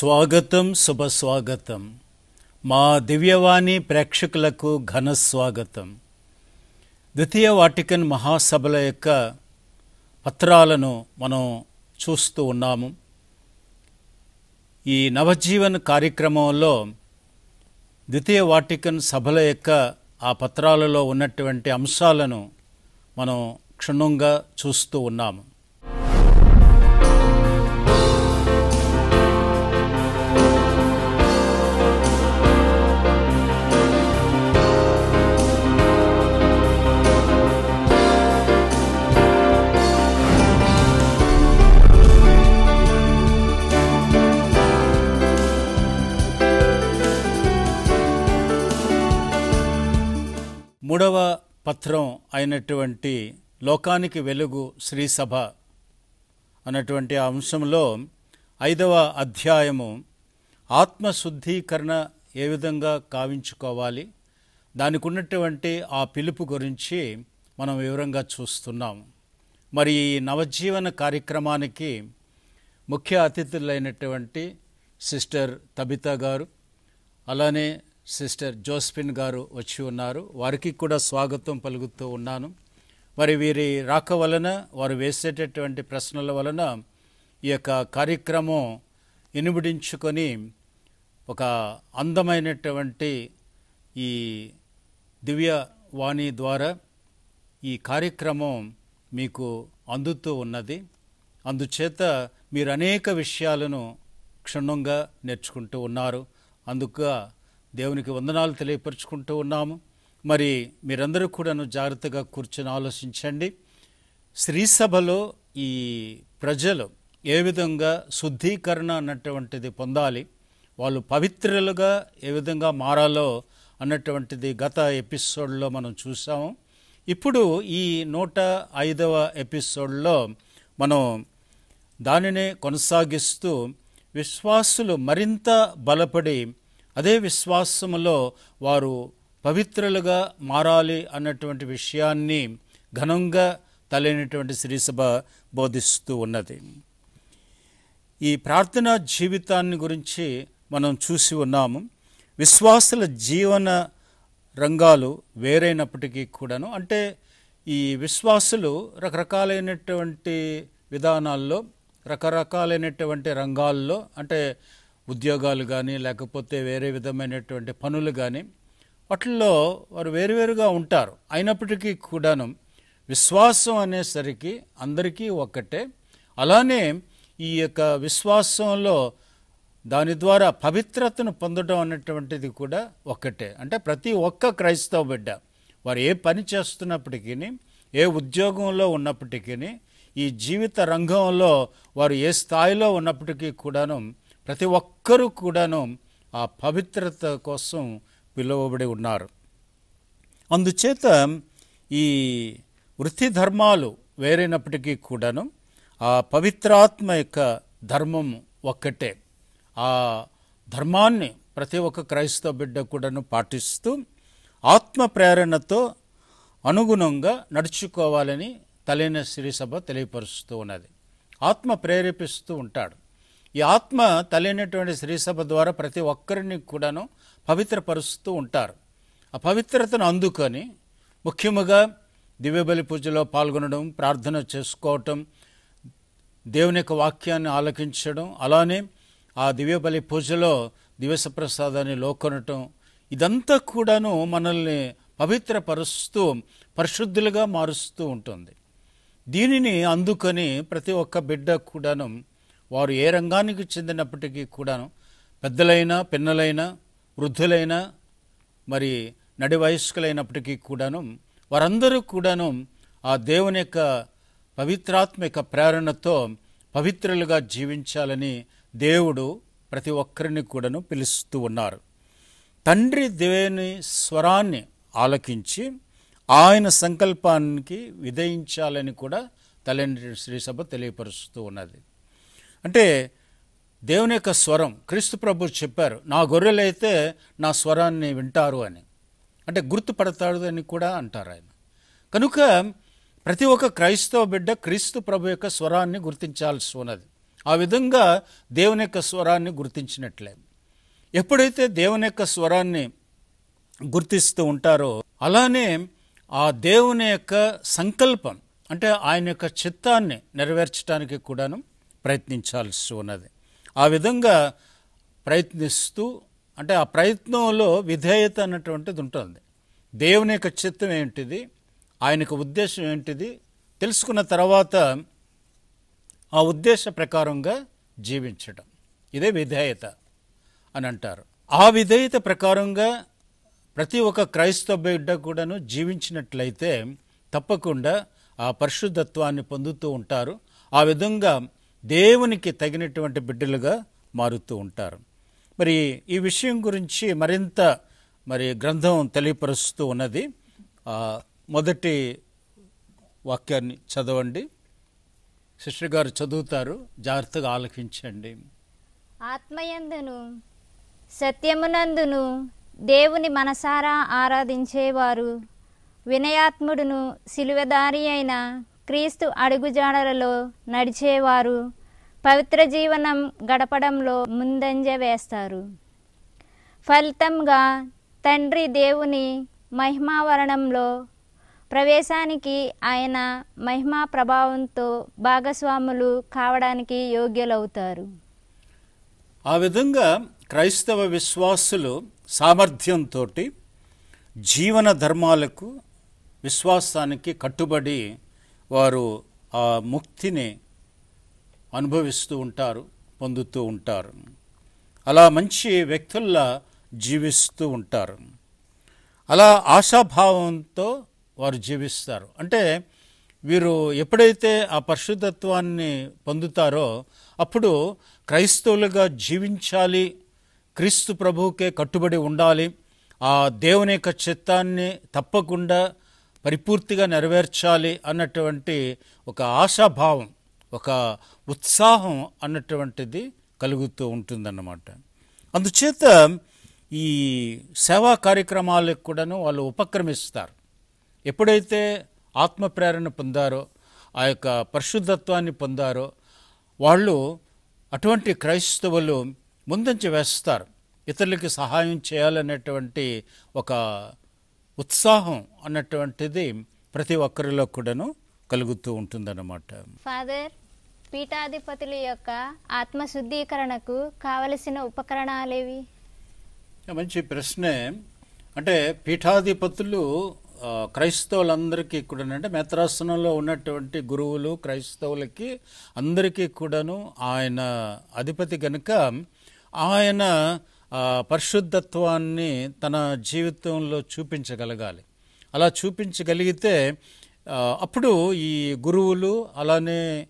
స్వాగతం శుభస్వాగతం. మా దివ్యవాణి ప్రేక్షకులకు ఘన స్వాగతం. ద్వితీయ వాటికన్ మహాసభల యొక్క పత్రాలను మనం చూస్తూ ఉన్నాము. ఈ నవజీవన్ కార్యక్రమంలో ద్వితీయ వాటికన్ సభల యొక్క ఆ పత్రాలలో ఉన్నటువంటి అంశాలను మనం క్షుణ్ణంగా చూస్తూ ఉన్నాము. పత్రం అయినటువంటి లోకానికి వెలుగు శ్రీసభ అన్నటువంటి ఆ అంశంలో ఐదవ అధ్యాయము ఆత్మశుద్ధీకరణ ఏ విధంగా కావించుకోవాలి? దానికి ఉన్నటువంటి ఆ పిలుపు గురించి మనం వివరంగా చూస్తున్నాం. మరి ఈ నవజీవన కార్యక్రమానికి ముఖ్య అతిథులైనటువంటి సిస్టర్ తబితా గారు అలానే సిస్టర్ జోస్పిన్ గారు వచ్చి ఉన్నారు. వారికి కూడా స్వాగతం పలుకుతూ ఉన్నాను. మరి వీరి రాక వలన వారు వేసేటటువంటి ప్రశ్నల వలన ఈ యొక్క కార్యక్రమం ఇనుబడించుకొని ఒక అందమైనటువంటి ఈ దివ్య వాణి ద్వారా ఈ కార్యక్రమం మీకు అందుతూ ఉన్నది. అందుచేత మీరు అనేక విషయాలను క్షుణ్ణంగా నేర్చుకుంటూ ఉన్నారు. అందుకు దేవునికి వందనాలు తెలియపరుచుకుంటూ ఉన్నాము. మరి మీరందరూ కూడాను జాగ్రత్తగా కూర్చొని ఆలోచించండి. శ్రీసభలో ఈ ప్రజలు ఏ విధంగా శుద్ధీకరణ అన్నటువంటిది పొందాలి వాళ్ళు పవిత్రులుగా ఏ విధంగా మారాలో అన్నటువంటిది గత ఎపిసోడ్లో మనం చూసాము ఇప్పుడు ఈ నూట ఐదవ ఎపిసోడ్లో మనం దానినే కొనసాగిస్తూ విశ్వాసులు మరింత బలపడి అదే విశ్వాసములో వారు పవిత్రులుగా మారాలి అన్నటువంటి విషయాన్ని ఘనంగా తలైనటువంటి శ్రీసభ బోధిస్తూ ఉన్నది. ఈ ప్రార్థనా జీవితాన్ని గురించి మనం చూసి ఉన్నాము. విశ్వాసుల జీవన రంగాలు వేరైనప్పటికీ కూడాను అంటే ఈ విశ్వాసులు రకరకాలైనటువంటి విధానాల్లో రకరకాలైనటువంటి రంగాల్లో అంటే ఉద్యోగాలు కానీ లేకపోతే వేరే విధమైనటువంటి పనులు కానీ వాటిల్లో వారు వేరువేరుగా ఉంటారు. అయినప్పటికీ కూడాను విశ్వాసం అనేసరికి అందరికీ ఒక్కటే. అలానే ఈ యొక్క విశ్వాసంలో దాని ద్వారా పవిత్రతను పొందడం అనేటువంటిది కూడా ఒక్కటే. అంటే ప్రతి ఒక్క క్రైస్తవ బిడ్డ వారు ఏ పని చేస్తున్నప్పటికీ ఏ ఉద్యోగంలో ఉన్నప్పటికీ ఈ జీవిత రంగంలో వారు ఏ స్థాయిలో ఉన్నప్పటికీ కూడాను ప్రతి ఒక్కరూ కూడాను ఆ పవిత్రత కోసం పిలువబడి ఉన్నారు. అందుచేత ఈ వృత్తి ధర్మాలు వేరైనప్పటికీ కూడాను ఆ పవిత్రాత్మ యొక్క ధర్మం ఒక్కటే. ఆ ధర్మాన్ని ప్రతి ఒక్క క్రైస్తవ బిడ్డ కూడాను పాటిస్తూ ఆత్మ ప్రేరణతో అనుగుణంగా నడుచుకోవాలని తలైన శ్రీసభ తెలియపరుస్తూ ఉన్నది. ఆత్మ ప్రేరేపిస్తూ ఉంటాడు. ఈ ఆత్మ తలైనటువంటి శ్రీసభ ద్వారా ప్రతి ఒక్కరిని కూడాను పవిత్రపరుస్తూ ఉంటారు. ఆ పవిత్రతను అందుకొని ముఖ్యముగా దివ్యబలి పూజలో పాల్గొనడం ప్రార్థన చేసుకోవటం దేవుని యొక్క వాక్యాన్ని ఆలకించడం అలానే ఆ దివ్యబలి పూజలో దివస ప్రసాదాన్ని లోకొనటం ఇదంతా కూడాను మనల్ని పవిత్రపరుస్తూ పరిశుద్ధులుగా మారుస్తూ ఉంటుంది. దీనిని అందుకొని ప్రతి ఒక్క బిడ్డ కూడాను వారు ఏ రంగానికి చెందినప్పటికీ కూడాను పెద్దలైనా పిన్నలైనా వృద్ధులైనా మరి నడి వయస్కులైనప్పటికీ కూడాను వారందరూ కూడాను ఆ దేవుని యొక్క పవిత్రాత్మిక ప్రేరణతో పవిత్రులుగా జీవించాలని దేవుడు ప్రతి ఒక్కరిని కూడాను పిలుస్తూ ఉన్నారు. తండ్రి దేవుని స్వరాన్ని ఆలకించి ఆయన సంకల్పానికి విధయించాలని కూడా తల్లి శ్రీసభ తెలియపరుస్తూ ఉన్నది. అంటే దేవుని యొక్క స్వరం క్రీస్తు ప్రభు చెప్పారు నా గొర్రెలైతే నా స్వరాన్ని వింటారు అని. అంటే గుర్తుపడతాడు అని కూడా అంటారు ఆయన. కనుక ప్రతి ఒక్క క్రైస్తవ బిడ్డ క్రీస్తు ప్రభు యొక్క స్వరాన్ని గుర్తించాల్సి ఉన్నది. ఆ విధంగా దేవుని యొక్క స్వరాన్ని గుర్తించినట్లే. ఎప్పుడైతే దేవుని యొక్క స్వరాన్ని గుర్తిస్తూ ఉంటారో అలానే ఆ దేవుని యొక్క సంకల్పం అంటే ఆయన యొక్క చిత్తాన్ని నెరవేర్చడానికి కూడాను ప్రయత్నించాల్సి ఉన్నది. ఆ విధంగా ప్రయత్నిస్తూ అంటే ఆ ప్రయత్నంలో విధేయత అన్నటువంటిది ఉంటుంది. దేవుని యొక్క చిత్తం ఏంటిది? ఆయనకు ఉద్దేశం ఏంటిది? తెలుసుకున్న తర్వాత ఆ ఉద్దేశ ప్రకారంగా జీవించడం ఇదే విధేయత అని అంటారు. ఆ విధేయత ప్రకారంగా ప్రతి ఒక్క క్రైస్తవ బిడ్డ కూడాను జీవించినట్లయితే తప్పకుండా ఆ పరిశుద్ధత్వాన్ని పొందుతూ ఉంటారు. ఆ విధంగా దేవునికి తగినటువంటి బిడ్డలుగా మారుతూ ఉంటారు. మరి ఈ విషయం గురించి మరింత మరి గ్రంథం తెలియపరుస్తూ ఉన్నది. మొదటి వాక్యాన్ని చదవండి. సిస్టర్ గారు చదువుతారు. జాగ్రత్తగా ఆలకించండి. ఆత్మయందును సత్యమునందును దేవుని మనసారా ఆరాధించేవారు. వినయాత్ముడును సిలువదారి అయిన క్రీస్తు అడుగుజాడలలో నడిచేవారు పవిత్ర జీవనం గడపడంలో ముందంజ వేస్తారు. ఫలితంగా తండ్రి దేవుని మహిమావరణంలో ప్రవేశానికి ఆయన మహిమా ప్రభావంతో భాగస్వాములు కావడానికి యోగ్యులవుతారు. ఆ విధంగా క్రైస్తవ విశ్వాసులు సామర్థ్యంతో జీవన ధర్మాలకు విశ్వాసానికి కట్టుబడి వారు ఆ ముక్తిని అనుభవిస్తూ ఉంటారు పొందుతూ ఉంటారు. అలా మంచి వ్యక్తుల్లా జీవిస్తూ ఉంటారు. అలా ఆశాభావంతో వారు జీవిస్తారు. అంటే వీరు ఎప్పుడైతే ఆ పరిశుద్ధత్వాన్ని పొందుతారో అప్పుడు క్రైస్తవులుగా జీవించాలి క్రీస్తు ప్రభువుకే కట్టుబడి ఉండాలి ఆ దేవుని యొక్క చిత్తాన్ని తప్పకుండా పరిపూర్తిగా నెరవేర్చాలి అన్నటువంటి ఒక ఆశాభావం ఒక ఉత్సాహం అన్నటువంటిది కలుగుతూ ఉంటుందన్నమాట. అందుచేత ఈ సేవా కార్యక్రమాలకు కూడాను వాళ్ళు ఉపక్రమిస్తారు. ఎప్పుడైతే ఆత్మ ప్రేరణ పొందారో ఆ యొక్క పరిశుద్ధత్వాన్ని పొందారో వాళ్ళు అటువంటి క్రైస్తవులు ముందంచి వేస్తారు. ఇతరులకి సహాయం చేయాలనేటువంటి ఒక ఉత్సాహం అన్నటువంటిది ప్రతి ఒక్కరిలో కూడాను కలుగుతూ ఉంటుందన్నమాట. ఫాదర్ పీఠాధిపతుల యొక్క ఆత్మశుద్ధీకరణకు కావలసిన ఉపకరణాలేవి? మంచి ప్రశ్నే. అంటే పీఠాధిపతులు క్రైస్తవులందరికీ కూడా అంటే మేత్రాసనంలో ఉన్నటువంటి గురువులు క్రైస్తవులకి అందరికీ కూడాను ఆయన అధిపతి గనుక ఆయన పరిశుద్ధత్వాన్ని తన జీవితంలో చూపించగలగాలి. అలా చూపించగలిగితే అప్పుడు ఈ గురువులు అలానే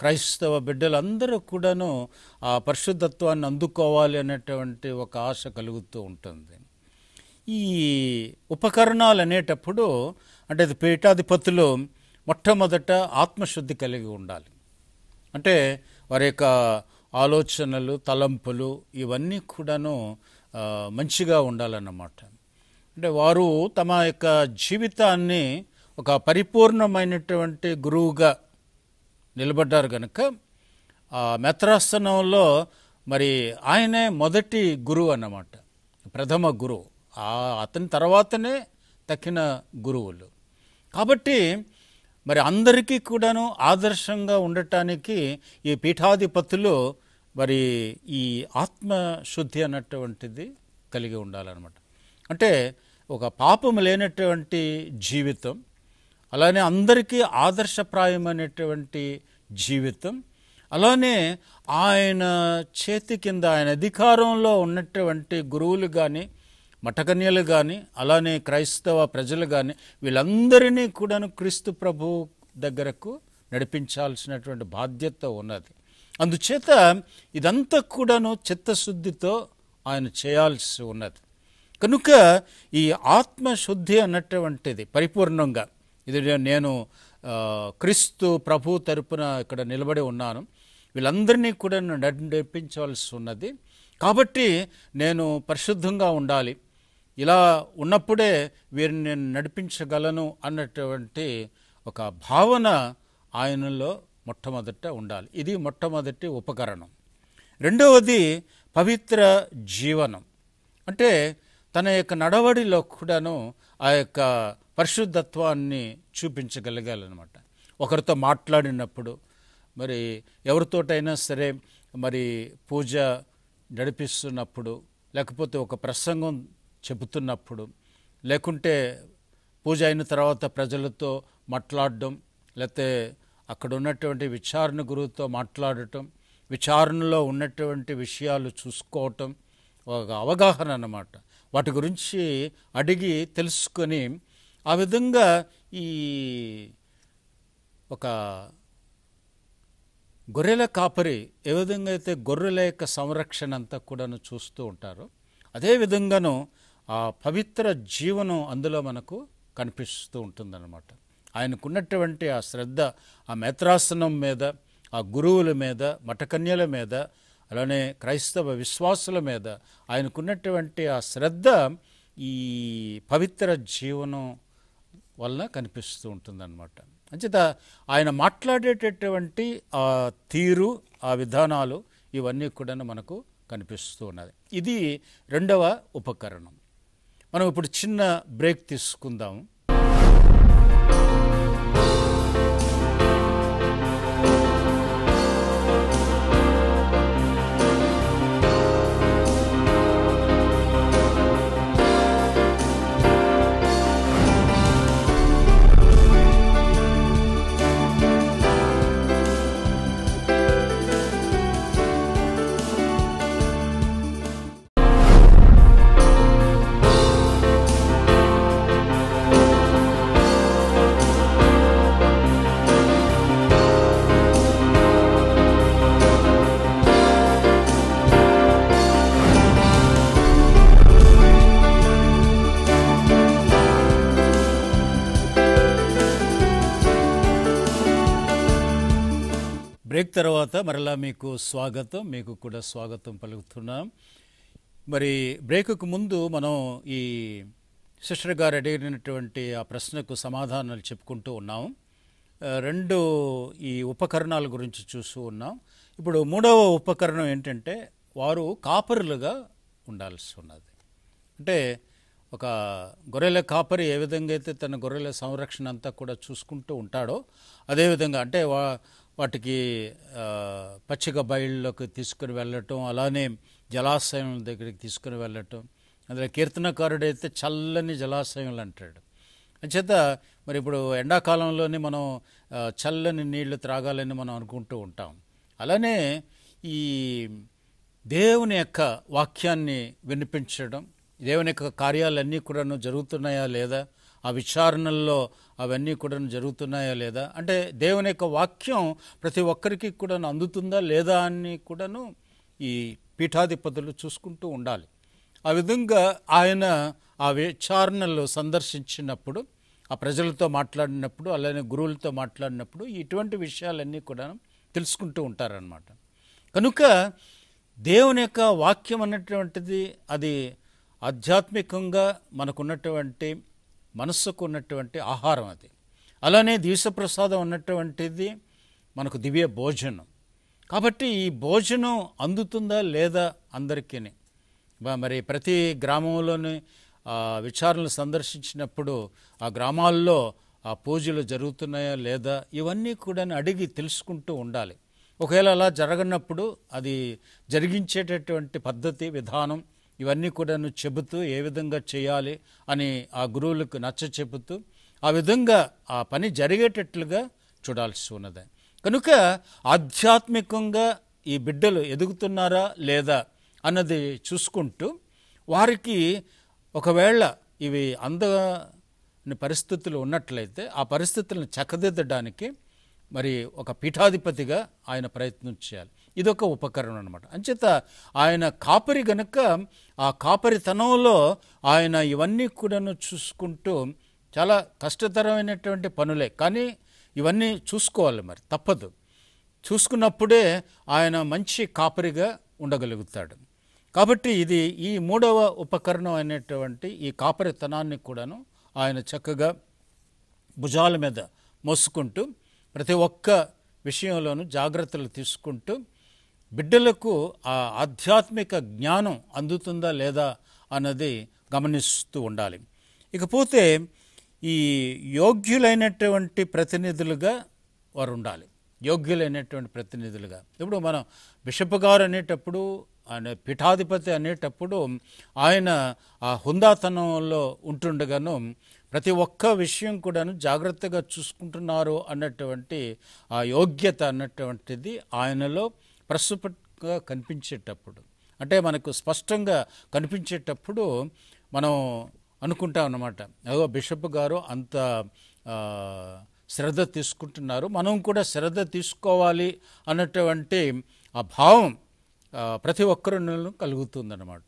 క్రైస్తవ బిడ్డలందరూ కూడాను ఆ పరిశుద్ధత్వాన్ని అందుకోవాలి అనేటువంటి ఒక ఆశ కలుగుతూ ఉంటుంది. ఈ ఉపకరణాలు అనేటప్పుడు అంటే అది పీఠాధిపతులు మొట్టమొదట ఆత్మశుద్ధి కలిగి ఉండాలి. అంటే వారి యొక్క ఆలోచనలు తలంపులు ఇవన్నీ కూడాను మంచిగా ఉండాలన్నమాట. అంటే వారు తమ యొక్క జీవితాన్ని ఒక పరిపూర్ణమైనటువంటి గురువుగా నిలబడ్డారు కనుక ఆ మెత్రాసనంలో మరి ఆయనే మొదటి గురువు అన్నమాట. ప్రథమ గురువు. అతని తర్వాతనే తక్కిన గురువులు. కాబట్టి మరి అందరికీ కూడాను ఆదర్శంగా ఉండటానికి ఈ పీఠాధిపతులు మరి ఈ ఆత్మశుద్ధి అన్నటువంటిది కలిగి ఉండాలన్నమాట. అంటే ఒక పాపం లేనటువంటి జీవితం అలానే అందరికీ ఆదర్శప్రాయమైనటువంటి జీవితం అలానే ఆయన చేతి కింద ఆయన అధికారంలో ఉన్నటువంటి గురువులు కానీ మఠకన్యలు కానీ అలానే క్రైస్తవ ప్రజలు కానీ వీళ్ళందరినీ కూడాను క్రీస్తు ప్రభు దగ్గరకు నడిపించాల్సినటువంటి బాధ్యత ఉన్నది. అందుచేత ఇదంతా కూడాను చిత్తశుద్ధితో ఆయన చేయాల్సి ఉన్నది. కనుక ఈ ఆత్మశుద్ధి అన్నటువంటిది పరిపూర్ణంగా ఇది నేను క్రీస్తు ప్రభు తరపున ఇక్కడ నిలబడి ఉన్నాను. వీళ్ళందరినీ కూడా నడిపించవలసి ఉన్నది. కాబట్టి నేను పరిశుద్ధంగా ఉండాలి. ఇలా ఉన్నప్పుడే వీరిని నేను నడిపించగలను అన్నటువంటి ఒక భావన ఆయనలో మొట్టమొదట ఉండాలి. ఇది మొట్టమొదటి ఉపకరణం. రెండవది పవిత్ర జీవనం. అంటే తన యొక్క నడవడిలో కూడాను ఆ యొక్క పరిశుద్ధత్వాన్ని చూపించగలగాలన్నమాట. ఒకరితో మాట్లాడినప్పుడు మరి ఎవరితోటైనా సరే మరి పూజ నడిపిస్తున్నప్పుడు లేకపోతే ఒక ప్రసంగం చెబుతున్నప్పుడు లేకుంటే పూజ అయిన తర్వాత ప్రజలతో మాట్లాడడం లేకపోతే అక్కడ ఉన్నటువంటి విచారణ గురువుతో మాట్లాడటం విచారణలో ఉన్నటువంటి విషయాలు చూసుకోవటం ఒక అవగాహన అన్నమాట. వాటి గురించి అడిగి తెలుసుకొని ఆ విధంగా ఈ ఒక గొర్రెల కాపరి ఏ విధంగా అయితే గొర్రెల యొక్క సంరక్షణ అంతా కూడాను చూస్తూ ఉంటారో అదే విధంగాను ఆ పవిత్ర జీవనం అందులో మనకు కనిపిస్తూ ఉంటుందన్నమాట. ఆయనకున్నటువంటి ఆ శ్రద్ధ ఆ మేత్రాసనం మీద ఆ గురువుల మీద మఠకన్యల మీద అలానే క్రైస్తవ విశ్వాసుల మీద ఆయనకున్నటువంటి ఆ శ్రద్ధ ఈ పవిత్ర జీవనం వలన కనిపిస్తూ ఉంటుందన్నమాట. అంచేత ఆయన మాట్లాడేటటువంటి ఆ తీరు ఆ విధానాలు ఇవన్నీ కూడా మనకు కనిపిస్తూ ఉన్నది. ఇది రెండవ ఉపకరణం. మనం ఇప్పుడు చిన్న బ్రేక్ తీసుకుందాం. బ్రేక్ తర్వాత మరలా మీకు స్వాగతం మీకు కూడా స్వాగతం పలుకుతున్నాం. మరి బ్రేకుకు ముందు మనం ఈ సిస్టర్ గారు అడిగినటువంటి ఆ ప్రశ్నకు సమాధానాలు చెప్పుకుంటూ ఉన్నాం. రెండు ఈ ఉపకరణాల గురించి చూస్తూ ఉన్నాం. ఇప్పుడు మూడవ ఉపకరణం ఏంటంటే వారు కాపరులుగా ఉండాల్సి ఉన్నది. అంటే ఒక గొర్రెల కాపరి ఏ విధంగా అయితే తన గొర్రెల సంరక్షణ అంతా కూడా చూసుకుంటూ ఉంటాడో అదేవిధంగా అంటే వా వాటికి పచ్చిక బయళ్ళలోకి తీసుకుని వెళ్ళటం అలానే జలాశయం దగ్గరికి తీసుకుని వెళ్ళటం. అందులో కీర్తనకారుడైతే చల్లని జలాశయాలు అంటాడు. అంచేత మరి ఇప్పుడు ఎండాకాలంలోనే మనం చల్లని నీళ్ళు త్రాగాలని మనం అనుకుంటూ ఉంటాం. అలానే ఈ దేవుని యొక్క వాక్యాన్ని వినిపించడం దేవుని యొక్క కార్యాలన్నీ కూడాను జరుగుతున్నాయా లేదా ఆ విచారణల్లో అవన్నీ కూడా జరుగుతున్నాయా లేదా? అంటే దేవుని యొక్క వాక్యం ప్రతి ఒక్కరికి కూడా అందుతుందా లేదా అని కూడాను ఈ పీఠాధిపతులు చూసుకుంటూ ఉండాలి. ఆ విధంగా ఆయన ఆ విచారణలు సందర్శించినప్పుడు ఆ ప్రజలతో మాట్లాడినప్పుడు అలానే గురువులతో మాట్లాడినప్పుడు ఇటువంటి విషయాలన్నీ కూడా తెలుసుకుంటూ ఉంటారనమాట కనుక దేవుని యొక్క వాక్యం అన్నటువంటిది అది ఆధ్యాత్మికంగా మనకున్నటువంటి మనస్సుకు ఉన్నటువంటి ఆహారం అది. అలానే దీశప్రసాదం ఉన్నటువంటిది మనకు దివ్య భోజనం. కాబట్టి ఈ భోజనం అందుతుందా లేదా అందరికీ మరి ప్రతి గ్రామంలోని విచారణలు సందర్శించినప్పుడు ఆ గ్రామాల్లో ఆ పూజలు జరుగుతున్నాయా లేదా ఇవన్నీ కూడా అడిగి తెలుసుకుంటూ ఉండాలి. ఒకవేళ అలా జరగనప్పుడు అది జరిగించేటటువంటి పద్ధతి విధానం ఇవన్నీ కూడా చెబుతూ ఏ విధంగా చేయాలి అని ఆ గురువులకు నచ్చ చెబుతూ ఆ విధంగా ఆ పని జరిగేటట్లుగా చూడాల్సి ఉన్నది. కనుక ఆధ్యాత్మికంగా ఈ బిడ్డలు ఎదుగుతున్నారా లేదా అన్నది చూసుకుంటూ వారికి ఒకవేళ ఇవి అందని పరిస్థితులు ఉన్నట్లయితే ఆ పరిస్థితులను చక్కదిద్దడానికి మరి ఒక పీఠాధిపతిగా ఆయన ప్రయత్నం చేయాలి. ఇదొక ఉపకరణం అనమాట అంచేత ఆయన కాపరి గనుక ఆ కాపరితనంలో ఆయన ఇవన్నీ కూడాను చూసుకుంటూ చాలా కష్టతరమైనటువంటి పనులే. కానీ ఇవన్నీ చూసుకోవాలి మరి తప్పదు. చూసుకున్నప్పుడే ఆయన మంచి కాపరిగా ఉండగలుగుతాడు. కాబట్టి ఇది ఈ మూడవ ఉపకరణం అనేటువంటి ఈ కాపరితనాన్ని కూడాను ఆయన చక్కగా భుజాల మీద మోసుకుంటూ ప్రతి ఒక్క విషయంలోనూ జాగ్రత్తలు తీసుకుంటూ బిడ్డలకు ఆ ఆధ్యాత్మిక జ్ఞానం అందుతుందా లేదా అన్నది గమనిస్తూ ఉండాలి. ఇకపోతే ఈ యోగ్యులైనటువంటి ప్రతినిధులుగా వారు ఉండాలి యోగ్యులైనటువంటి ప్రతినిధులుగా. ఇప్పుడు మనం బిషప్ గారు అనేటప్పుడు ఆయన పీఠాధిపతి అనేటప్పుడు ఆయన ఆ హుందాతనంలో ఉంటుండగాను ప్రతి ఒక్క విషయం కూడాను జాగ్రత్తగా చూసుకుంటున్నారు అన్నటువంటి ఆ యోగ్యత అన్నటువంటిది ఆయనలో ప్రస్తుతంగా కనిపించేటప్పుడు అంటే మనకు స్పష్టంగా కనిపించేటప్పుడు మనం అనుకుంటాం అన్నమాట. అదో బిషప్ గారు అంత శ్రద్ధ తీసుకుంటున్నారు. మనం కూడా శ్రద్ధ తీసుకోవాలి అన్నటువంటి ఆ భావం ప్రతి ఒక్కరిలో కలుగుతుందన్నమాట.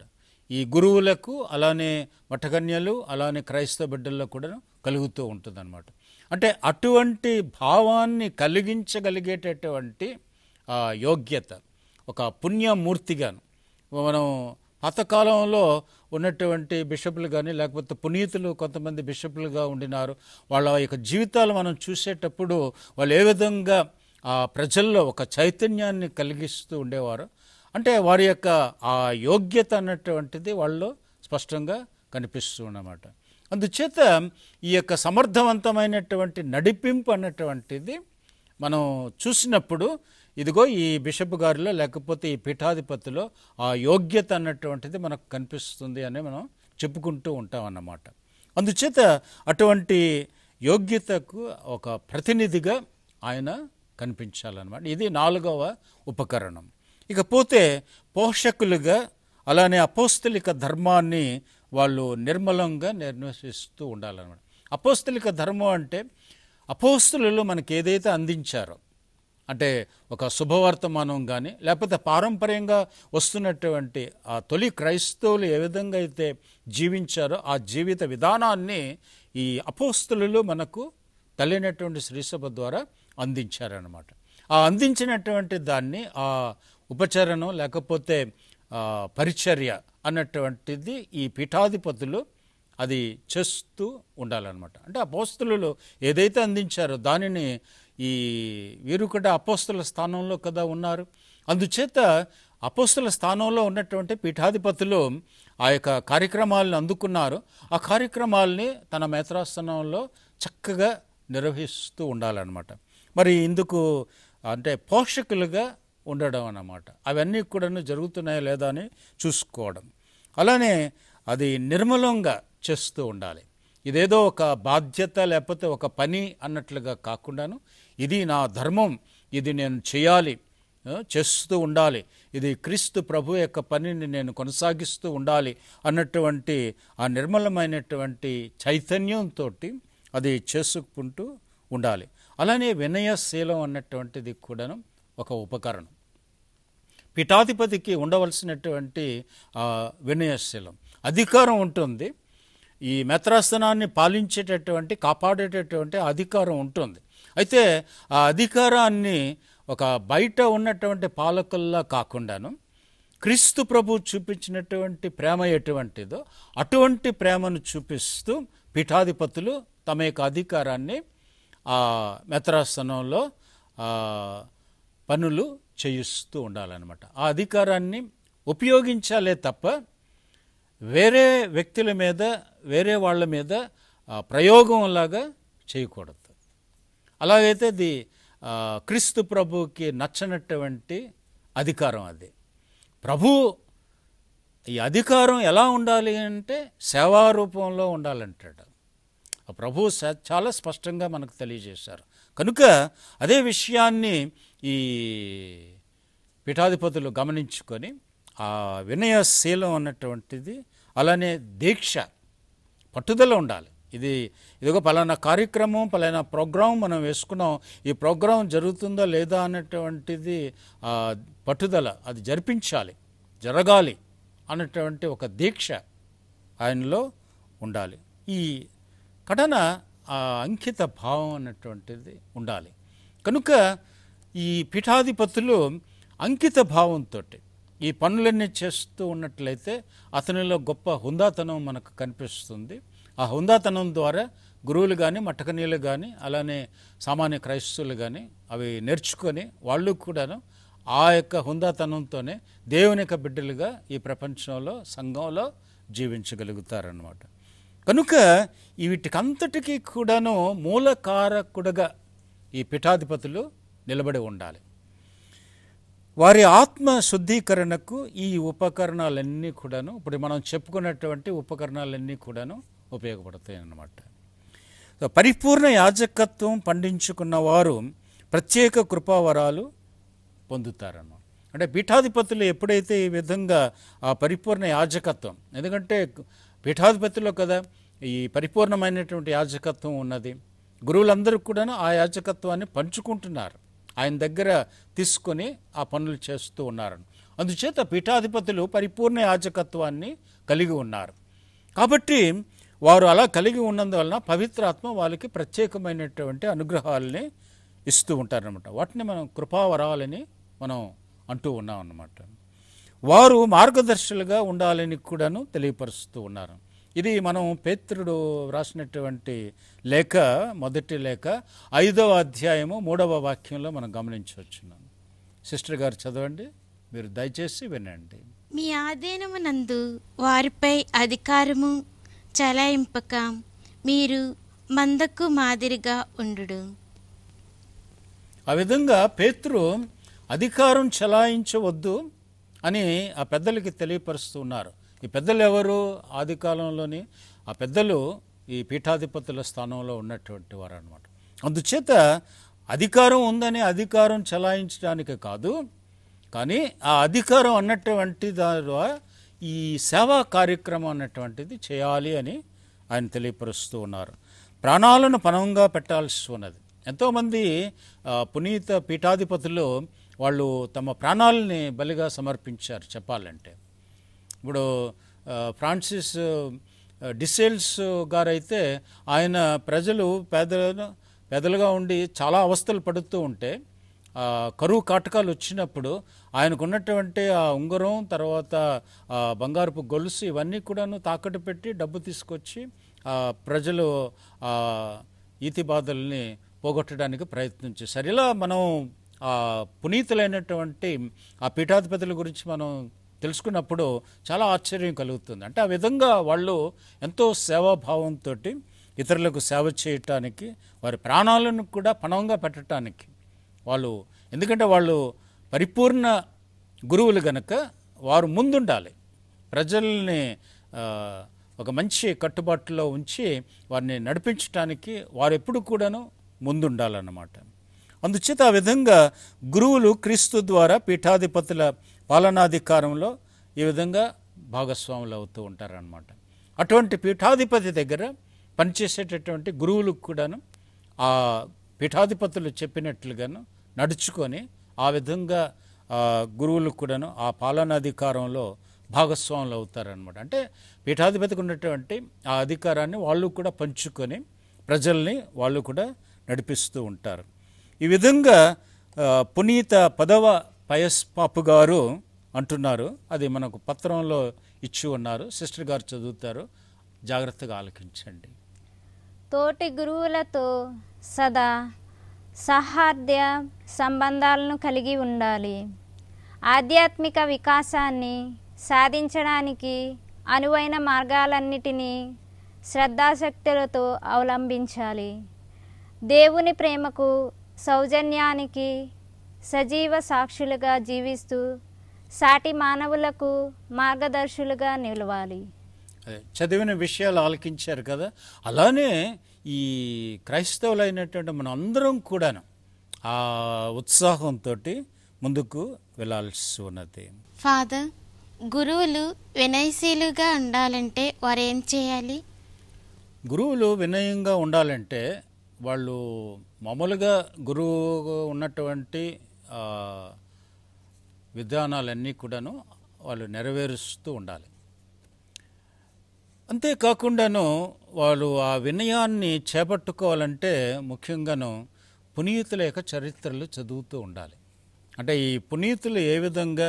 ఈ గురువులకు అలానే మఠకన్యలు అలానే క్రైస్తవ బిడ్డల్లో కూడా కలుగుతూ ఉంటుందన్నమాట. అంటే అటువంటి భావాన్ని కలిగించగలిగేటటువంటి యోగ్యత ఒక పుణ్యమూర్తిగాను. మనం పాతకాలంలో ఉన్నటువంటి బిషపులు కానీ లేకపోతే పునీతులు కొంతమంది బిషపులుగా ఉండినారు. వాళ్ళ యొక్క జీవితాలు మనం చూసేటప్పుడు వాళ్ళు ఏ విధంగా ఆ ప్రజల్లో ఒక చైతన్యాన్ని కలిగిస్తూ ఉండేవారు. అంటే వారి యొక్క ఆ యోగ్యత అన్నటువంటిది వాళ్ళు స్పష్టంగా కనిపిస్తూ ఉన్నమాట. అందుచేత ఈ యొక్క సమర్థవంతమైనటువంటి నడిపింపు అన్నటువంటిది మనం చూసినప్పుడు ఇదిగో ఈ బిషప్ గారిలో లేకపోతే ఈ పీఠాధిపతిలో ఆ యోగ్యత అన్నటువంటిది మనకు కనిపిస్తుంది అని మనం చెప్పుకుంటూ ఉంటాం అన్నమాట అందుచేత అటువంటి యోగ్యతకు ఒక ప్రతినిధిగా ఆయన కనిపించాలన్నమాట. ఇది నాలుగవ ఉపకరణం. ఇకపోతే పోషకులుగా అలానే అపోస్తలిక ధర్మాన్ని వాళ్ళు నిర్మలంగా నిర్వహిస్తూ ఉండాలన్నమాట. అపోస్తలిక ధర్మం అంటే అపోస్తులు మనకి ఏదైతే అందించారో అంటే ఒక శుభవర్తమానం కానీ లేకపోతే పారంపర్యంగా వస్తున్నటువంటి ఆ తొలి క్రైస్తవులు ఏ విధంగా అయితే జీవించారో ఆ జీవిత విధానాన్ని ఈ అపోస్తులు మనకు తల్లినటువంటి శ్రీసభ ద్వారా అందించారనమాట ఆ అందించినటువంటి దాన్ని ఆ ఉపచరణం లేకపోతే పరిచర్య అన్నటువంటిది ఈ పీఠాధిపతులు అది చేస్తూ ఉండాలన్నమాట. అంటే అపోస్తులు ఏదైతే అందించారో దానిని ఈ వీరు కూడా అపోస్తుల స్థానంలో కదా ఉన్నారు. అందుచేత అపోస్తుల స్థానంలో ఉన్నటువంటి పీఠాధిపతులు ఆ యొక్క కార్యక్రమాలను అందుకున్నారు. ఆ కార్యక్రమాల్ని తన మేత్రాస్థానంలో చక్కగా నిర్వహిస్తూ ఉండాలన్నమాట. మరి ఇందుకు అంటే పోషకులుగా ఉండడం అన్నమాట. అవన్నీ కూడాను జరుగుతున్నాయా లేదా అని చూసుకోవడం. అలానే అది నిర్మలంగా చేస్తూ ఉండాలి. ఇదేదో ఒక బాధ్యత లేకపోతే ఒక పని అన్నట్లుగా కాకుండాను ఇది నా ధర్మం ఇది నేను చేయాలి చేస్తూ ఉండాలి. ఇది క్రీస్తు ప్రభు యొక్క పనిని నేను కొనసాగిస్తూ ఉండాలి అన్నటువంటి ఆ నిర్మలమైనటువంటి చైతన్యంతో అది చేసుకుంటూ ఉండాలి. అలానే వినయశీలం అన్నటువంటిది కూడాను ఒక ఉపకరణం. పీఠాధిపతికి ఉండవలసినటువంటి వినయశీలం అధికారం ఉంటుంది. ఈ మెత్రాసనాన్ని పాలించేటటువంటి కాపాడేటటువంటి అధికారం ఉంటుంది. అయితే ఆ అధికారాన్ని ఒక బయట ఉన్నటువంటి పాలకుల్లా కాకుండాను క్రీస్తు ప్రభు చూపించినటువంటి ప్రేమ ఎటువంటిదో అటువంటి ప్రేమను చూపిస్తూ పీఠాధిపతులు తమ యొక్క అధికారాన్ని ఆ మెత్రాసనంలో పనులు చేయిస్తూ ఉండాలన్నమాట. ఆ అధికారాన్ని ఉపయోగించాలే తప్ప వేరే వ్యక్తుల మీద వేరే వాళ్ళ మీద ప్రయోగంలాగా చేయకూడదు. అలాగైతే అది క్రీస్తు ప్రభుకి నచ్చనటువంటి అధికారం అది. ప్రభు ఈ అధికారం ఎలా ఉండాలి అంటే సేవా రూపంలో ఉండాలంటాడు. ఆ ప్రభు చాలా స్పష్టంగా మనకు తెలియజేశారు. కనుక అదే విషయాన్ని ఈ పీఠాధిపతులు గమనించుకొని ఆ వినయశీలం అన్నటువంటిది అలానే దీక్ష పట్టుదల ఉండాలి. ఇది ఇదిగో పలానా కార్యక్రమం పలానా ప్రోగ్రాం మనం వేసుకున్నాం. ఈ ప్రోగ్రాం జరుగుతుందా లేదా అన్నటువంటిది పట్టుదల అది జరిపించాలి జరగాలి అన్నటువంటి ఒక దీక్ష ఆయనలో ఉండాలి. ఈ కఠన ఆ అంకిత భావం అన్నటువంటిది ఉండాలి. కనుక ఈ పీఠాధిపతులు అంకిత భావంతో ఈ పనులన్నీ చేస్తూ ఉన్నట్లయితే అతనిలో గొప్ప హుందాతనం మనకు కనిపిస్తుంది. ఆ హుందాతనం ద్వారా గురువులు కానీ మట్టకనీయులు కానీ అలానే సామాన్య క్రైస్తవులు కానీ అవి నేర్చుకొని వాళ్ళు కూడాను ఆ యొక్క హుందాతనంతోనే దేవుని యొక్క బిడ్డలుగా ఈ ప్రపంచంలో సంఘంలో జీవించగలుగుతారన్నమాట. కనుక వీటికంతటికీ కూడాను మూలకారకుడుగా ఈ పీఠాధిపతులు నిలబడి ఉండాలి. వారి ఆత్మ శుద్ధీకరణకు ఈ ఉపకరణాలన్నీ కూడాను ఇప్పుడు మనం చెప్పుకున్నటువంటి ఉపకరణాలన్నీ కూడాను ఉపయోగపడతాయి అన్నమాట సో పరిపూర్ణ యాజకత్వం పండించుకున్న వారు ప్రత్యేక కృపావరాలు పొందుతారన్నమాట. అంటే పీఠాధిపతులు ఎప్పుడైతే ఈ విధంగా ఆ పరిపూర్ణ యాజకత్వం ఎందుకంటే పీఠాధిపతిలో కదా ఈ పరిపూర్ణమైనటువంటి యాజకత్వం ఉన్నది. గురువులందరూ కూడా ఆ యాజకత్వాన్ని పంచుకుంటున్నారు. ఆయన దగ్గర తీసుకొని ఆ పనులు చేస్తూ ఉన్నారు. అందుచేత పీఠాధిపతులు పరిపూర్ణ యాజకత్వాన్ని కలిగి ఉన్నారు. కాబట్టి వారు అలా కలిగి ఉన్నందువలన పవిత్రాత్మ వాళ్ళకి ప్రత్యేకమైనటువంటి అనుగ్రహాలని ఇస్తూ ఉంటారనమాట వాటిని మనం కృపావరాలని మనం అంటూ ఉన్నాం అన్నమాట వారు మార్గదర్శులుగా ఉండాలని కూడాను తెలియపరుస్తూ ఉన్నారు. ఇది మనం పేత్రుడు రాసినటువంటి లేఖ మొదటి లేఖ ఐదవ అధ్యాయము మూడవ వాక్యంలో మనం గమనించవచ్చున్నాం సిస్టర్ గారు చదవండి మీరు దయచేసి వినండి. మీ ఆధీనమునందు వారిపై అధికారము చలాయింపక మీరు మందకు మాదిరిగా ఉండు ఆ విధంగా పేతురు అధికారం చలాయించవద్దు అని ఆ పెద్దలకి తెలియపరుస్తూ ఉన్నారు. ఈ పెద్దలు ఎవరు ఆది కాలంలోని ఆ పెద్దలు ఈ పీఠాధిపతుల స్థానంలో ఉన్నటువంటి వారు అనమాట అందుచేత అధికారం ఉందని అధికారం చలాయించడానికి కాదు కానీ ఆ అధికారం అన్నటువంటి ద్వారా ఈ సేవా కార్యక్రమం అన్నటువంటిది చేయాలి అని ఆయన తెలియపరుస్తూ ఉన్నారు. ప్రాణాలను పణంగా పెట్టాల్సి ఉన్నది. ఎంతోమంది పునీత పీఠాధిపతులు వాళ్ళు తమ ప్రాణాలని బలిగా సమర్పించారు చెప్పాలంటే. ఇప్పుడు ఫ్రాన్సిస్ డిసేల్స్ గారైతే ఆయన ప్రజలు పేదలను పేదలుగా ఉండి చాలా అవస్థలు పడుతూ ఉంటే కరువు కాటకాలు వచ్చినప్పుడు ఆయనకున్నటువంటి ఆ ఉంగరం తర్వాత బంగారపు గొలుసు ఇవన్నీ కూడాను తాకట్టు పెట్టి డబ్బు తీసుకొచ్చి ప్రజలు ఈతి బాధల్ని పోగొట్టడానికి ప్రయత్నం చేశారు. ఇలా మనం ఆ పునీతులైనటువంటి ఆ పీఠాధిపతుల గురించి మనం తెలుసుకున్నప్పుడు చాలా ఆశ్చర్యం కలుగుతుంది. అంటే ఆ విధంగా వాళ్ళు ఎంతో సేవాభావంతో ఇతరులకు సేవ చేయటానికి వారి ప్రాణాలను కూడా పణంగా పెట్టడానికి వాళ్ళు ఎందుకంటే వాళ్ళు పరిపూర్ణ గురువులు గనక వారు ముందుండాలి. ప్రజల్ని ఒక మంచి కట్టుబాటులో ఉంచి వారిని నడిపించడానికి వారు ఎప్పుడు కూడాను ముందుండాలన్నమాట. అందుచేత ఆ విధంగా గురువులు క్రీస్తు ద్వారా పీఠాధిపతుల పాలనాధికారంలో ఈ విధంగా భాగస్వాములు అవుతూ ఉంటారనమాట అటువంటి పీఠాధిపతి దగ్గర పనిచేసేటటువంటి గురువులకు కూడాను ఆ పీఠాధిపతులు చెప్పినట్లుగాను నడుచుకొని ఆ విధంగా గురువులకు కూడాను ఆ పాలనాధికారంలో భాగస్వాములు అవుతారనమాట అంటే పీఠాధిపతికి ఉన్నటువంటి ఆ అధికారాన్ని వాళ్ళు కూడా పంచుకొని ప్రజల్ని వాళ్ళు కూడా నడిపిస్తూ ఉంటారు. ఈ విధంగా పునీత పదవ పయస్ పాపు గారు అంటున్నారు. అది మనకు పత్రంలో ఇచ్చి ఉన్నారు. సిస్టర్ గారు చదువుతారు. జాగ్రత్తగా ఆలకించండి. తోటి గురువులతో సదా సహార్ద్య సంబంధాలను కలిగి ఉండాలి. ఆధ్యాత్మిక వికాసాన్ని సాధించడానికి అనువైన మార్గాలన్నిటినీ శ్రద్ధాశక్తులతో అవలంబించాలి. దేవుని ప్రేమకు సౌజన్యానికి సజీవ సాక్షులుగా జీవిస్తూ సాటి మానవులకు మార్గదర్శులుగా నిలవాలి. చదివిన విషయాలు ఆలకించారు కదా? అలానే ఈ క్రైస్తవులైనటువంటి మన అందరం కూడాను ఆ ఉత్సాహంతో ముందుకు వెళ్ళాల్సి ఉన్నది. ఫాదర్ గురువులు వినయశీలుగా ఉండాలంటే వారు ఏం చేయాలి? గురువులు వినయంగా ఉండాలంటే వాళ్ళు మామూలుగా గురువు ఉన్నటువంటి విధానాలన్నీ కూడాను వాళ్ళు నెరవేరుస్తూ ఉండాలి. అంతేకాకుండాను వాళ్ళు ఆ వినయాన్ని చేపట్టుకోవాలంటే ముఖ్యంగాను పునీతుల యొక్క చరిత్రలు చదువుతూ ఉండాలి. అంటే ఈ పునీతులు ఏ విధంగా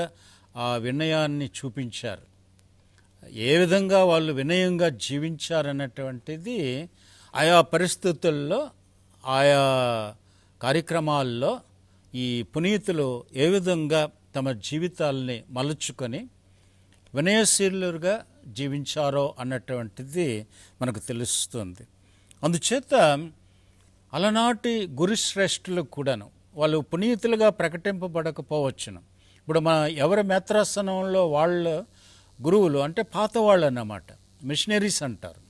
ఆ వినయాన్ని చూపించారు? ఏ విధంగా వాళ్ళు వినయంగా జీవించారన్నటువంటిది ఆయా పరిస్థితుల్లో ఆయా కార్యక్రమాల్లో ఈ పునీతులు ఏ విధంగా తమ జీవితాల్ని మలుచుకొని వినయశీలుగా జీవించారో అన్నటువంటిది మనకు తెలుస్తుంది. అందుచేత అలనాటి గురుశ్రేష్ఠులు కూడాను వాళ్ళు పునీతులుగా ప్రకటింపబడకపోవచ్చును. ఇప్పుడు మన ఎవరి మేత్రాసనంలో వాళ్ళ గురువులు అంటే పాత వాళ్ళు అన్నమాట మిషనరీస్ అంటారు.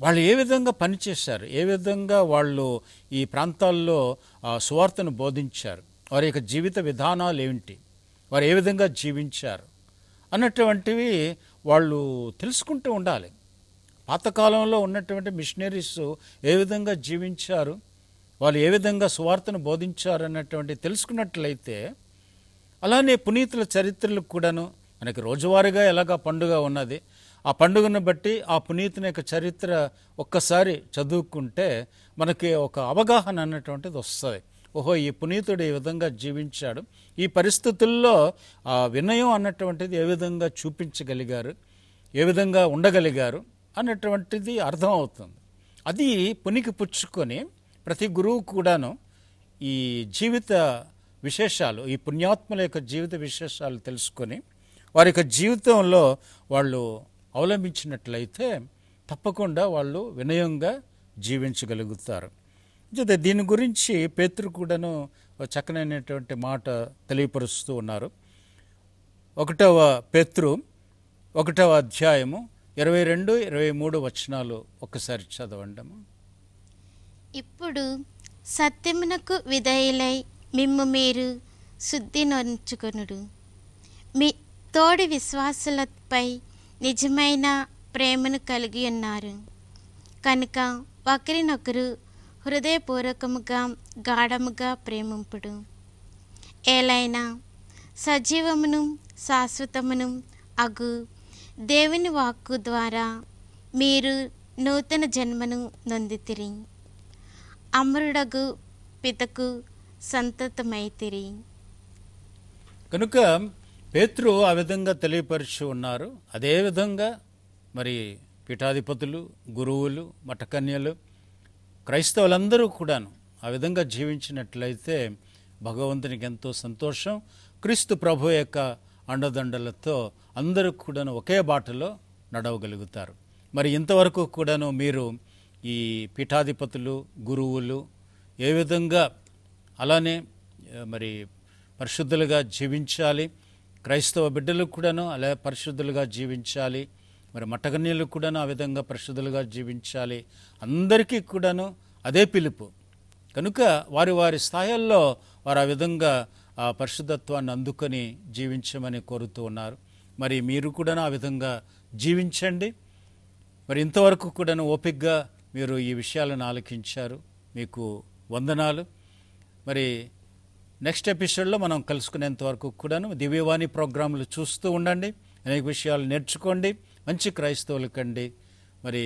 వాళ్ళు ఏ విధంగా పనిచేశారు ఏ విధంగా వాళ్ళు ఈ ప్రాంతాల్లో ఆ, సువార్తను బోధించారు వారి యొక్క జీవిత విధానాలు ఏమిటి వారు ఏ విధంగా జీవించారు అన్నటువంటివి వాళ్ళు తెలుసుకుంటూ ఉండాలి. పాతకాలంలో ఉన్నటువంటి మిషనరీస్ ఏ విధంగా జీవించారు వాళ్ళు ఏ విధంగా సువార్తను బోధించారు అన్నటువంటి తెలుసుకున్నట్లయితే అలానే పునీతుల చరిత్రలు కూడాను మనకి రోజువారీగా ఎలాగ పండుగ ఉన్నది ఆ పండుగను బట్టి ఆ పునీతుని యొక్క చరిత్ర ఒక్కసారి చదువుకుంటే మనకి ఒక అవగాహన అన్నటువంటిది వస్తుంది. ఓహో ఈ పునీతుడు ఈ విధంగా జీవించాడు. ఈ పరిస్థితుల్లో ఆ వినయం అన్నటువంటిది ఏ విధంగా చూపించగలిగారు? ఏ విధంగా ఉండగలిగారు? అన్నటువంటిది అర్థమవుతుంది అది పునికి పుచ్చుకొని ప్రతి గురువు కూడాను ఈ జీవిత విశేషాలు ఈ పుణ్యాత్ముల యొక్క జీవిత విశేషాలు తెలుసుకొని వారి యొక్క జీవితంలో వాళ్ళు అవలంబించినట్లయితే తప్పకుండా వాళ్ళు వినయంగా జీవించగలుగుతారు. అయితే దీని గురించి పేతురు కూడాను చక్కనైనటువంటి మాట తెలియపరుస్తూ ఉన్నారు. ఒకటవ పేతురు ఒకటవ అధ్యాయము ఇరవై రెండు ఇరవై మూడు వచనాలు ఒకసారి చదవండము ఇప్పుడు సత్యమునకు విధేయులై మిమ్ము మీరు శుద్ధి నొంచుకొనుడు. మీ తోడి విశ్వాసులపై నిజమైన ప్రేమను కలిగి ఉన్నారు. కనుక ఒకరినొకరు హృదయపూర్వకముగా గాఢముగా ప్రేమింపుడు. ఏలైనా సజీవమును శాశ్వతమును అగు. దేవుని వాక్కు ద్వారా మీరు నూతన జన్మను నొందితిరి. అమరుడగు పితకు సంతతమైతిరి. కనుక పేతురు ఆ విధంగా తెలియపరిచి ఉన్నారు. అదే విధంగా మరి పీఠాధిపతులు గురువులు మఠకన్యలు క్రైస్తవులందరూ కూడాను ఆ విధంగా జీవించినట్లయితే భగవంతునికి ఎంతో సంతోషం. క్రీస్తు ప్రభు యొక్క అండదండలతో అందరూ కూడాను ఒకే బాటలో నడవగలుగుతారు. మరి ఇంతవరకు కూడాను మీరు ఈ పీఠాధిపతులు గురువులు ఏ విధంగా అలానే మరి పరిశుద్ధులుగా జీవించాలి క్రైస్తవ బిడ్డలు కూడాను అలా పరిశుద్ధులుగా జీవించాలి మరి మట్టగన్యులు కూడాను ఆ విధంగా పరిశుద్ధులుగా జీవించాలి. అందరికీ కూడాను అదే పిలుపు. కనుక వారి వారి స్థాయిల్లో వారు ఆ విధంగా ఆ పరిశుద్ధత్వాన్ని అందుకొని జీవించమని కోరుతూ ఉన్నారు. మరి మీరు కూడా ఆ విధంగా జీవించండి. మరి ఇంతవరకు కూడా ఓపిక్గా మీరు ఈ విషయాలను ఆలకించారు. మీకు వందనాలు. మరి నెక్స్ట్ ఎపిసోడ్లో మనం కలుసుకునేంత వరకు కూడాను దివ్యవాణి ప్రోగ్రాంలు చూస్తూ ఉండండి. అనేక విషయాలు నేర్చుకోండి. మంచి క్రైస్తవులు కండి మరి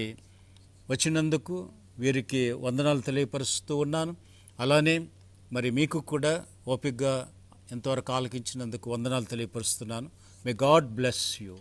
వచ్చినందుకు వీరికి వందనాలు తెలియపరుస్తూ ఉన్నాను. అలానే మరి మీకు కూడా ఓపికగా ఎంతవరకు ఆలకించినందుకు వందనాలు తెలియపరుస్తున్నాను. May God bless you